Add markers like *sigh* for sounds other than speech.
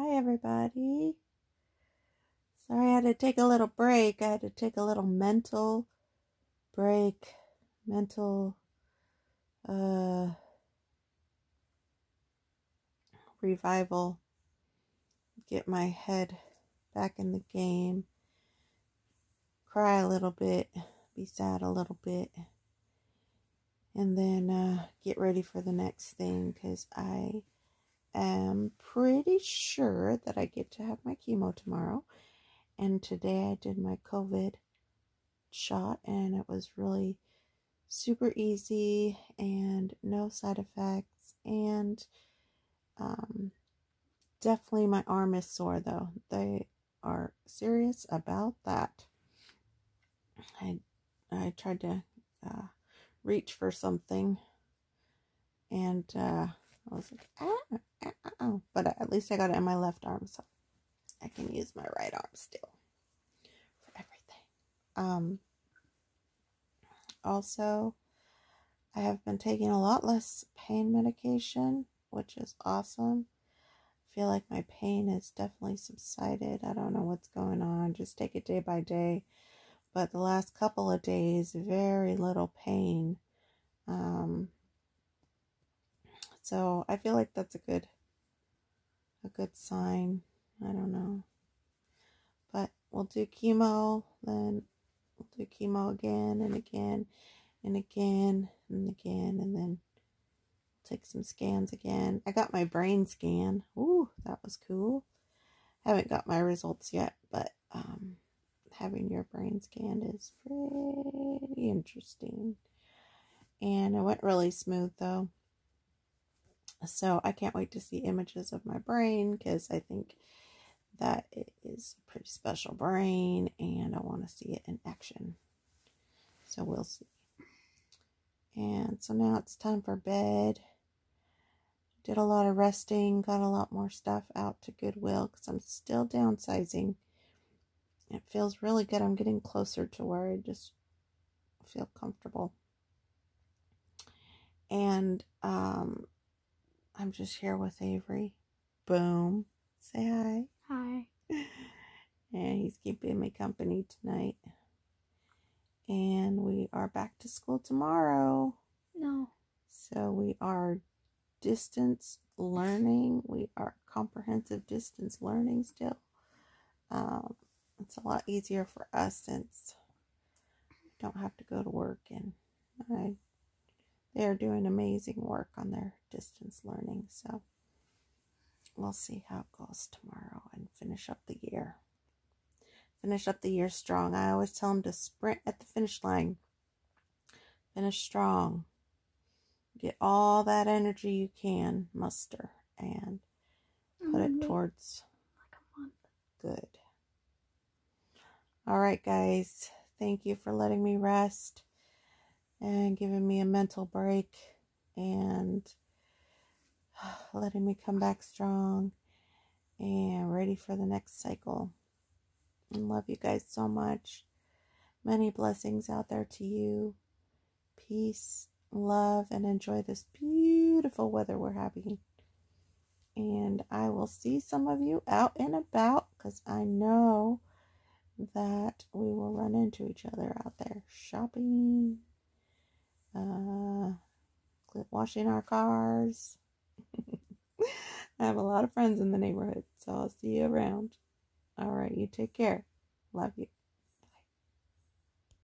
Hi, everybody. Sorry, I had to take a little break. I had to take a little mental break, mental uh, revival, get my head back in the game, cry a little bit, be sad a little bit, and then uh, get ready for the next thing because I am pretty sure that I get to have my chemo tomorrow. And today I did my COVID shot, and it was really super easy and no side effects. And um, definitely my arm is sore though. They are serious about that. I I tried to uh, reach for something, and uh, I was like, ah, ah, ah, but at least I got it in my left arm, so I can use my right arm still for everything. Um, also, I have been taking a lot less pain medication, which is awesome. I feel like my pain has definitely subsided. I don't know what's going on. Just take it day by day. But the last couple of days, very little pain. Um, so I feel like that's a good a good sign. I don't know. But we'll do chemo, then we'll do chemo again and again and again and again and then take some scans again. I got my brain scan. Ooh, that was cool. Haven't got my results yet, but um having your brain scanned is pretty interesting. And it went really smooth though. So I can't wait to see images of my brain because I think that it is a pretty special brain and I want to see it in action. So we'll see. And so now it's time for bed. Did a lot of resting, got a lot more stuff out to Goodwill because I'm still downsizing. It feels really good. I'm getting closer to where I just feel comfortable. And um, I'm just here with Avery. Boom. Say hi. Hi. *laughs* And he's keeping me company tonight. And we are back to school tomorrow. No. So we are distance learning. We are comprehensive distance learning still. Um, it's a lot easier for us since we don't have to go to work and I they are doing amazing work on their distance learning. So we'll see how it goes tomorrow and finish up the year. Finish up the year strong. I always tell them to sprint at the finish line. Finish strong. Get all that energy you can muster and put it mm-hmm. towards like a month. good. All right, guys. Thank you for letting me rest and giving me a mental break and *sighs* letting me come back strong and ready for the next cycle. And love you guys so much. Many blessings out there to you. Peace, love, and enjoy this beautiful weather we're having. And I will see some of you out and about because I know that we will run into each other out there shopping, uh, clip washing our cars. *laughs* I have a lot of friends in the neighborhood, so I'll see you around. All right, you take care. Love you.